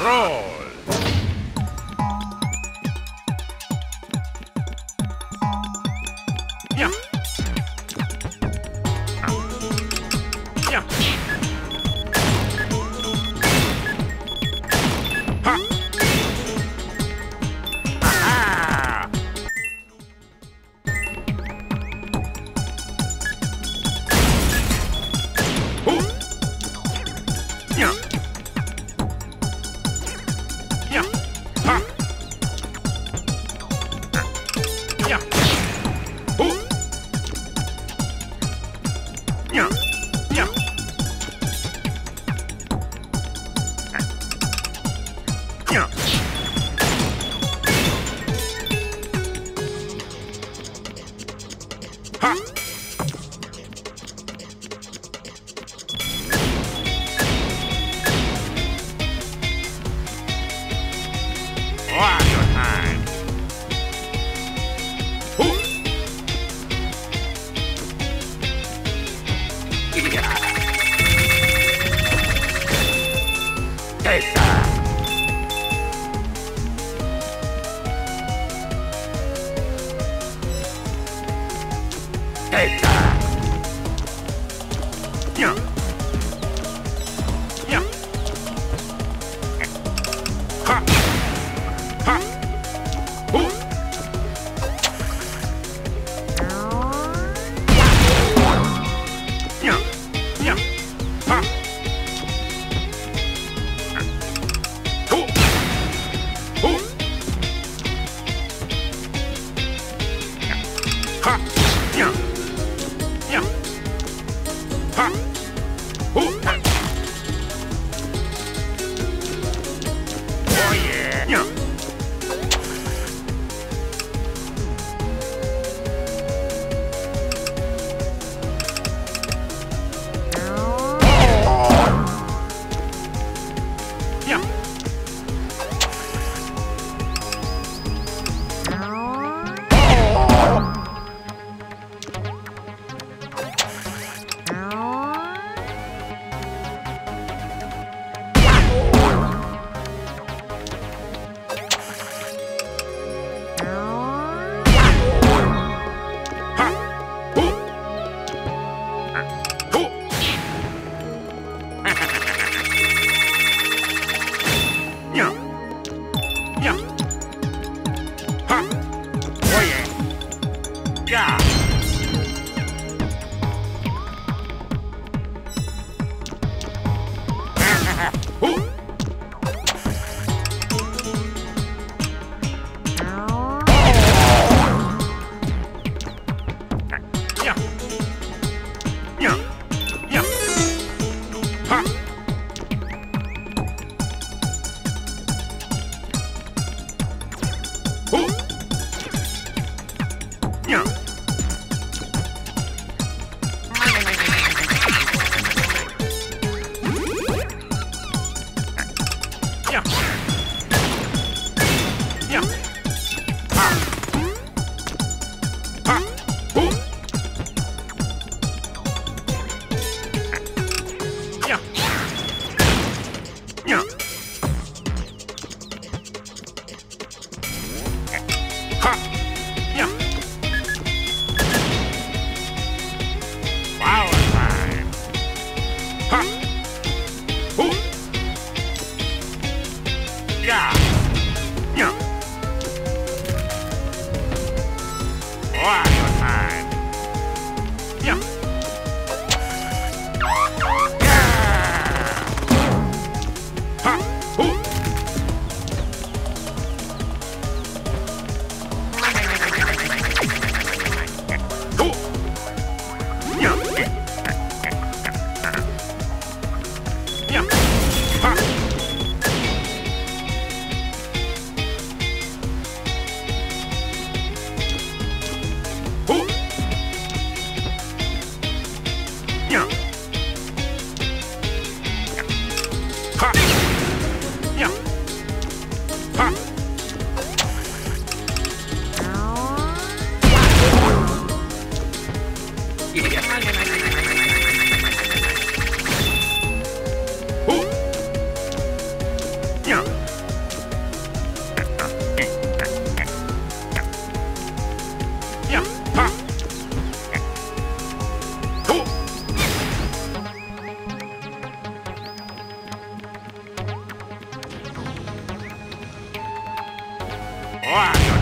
Roll. Yeah. Ha. Take. Why?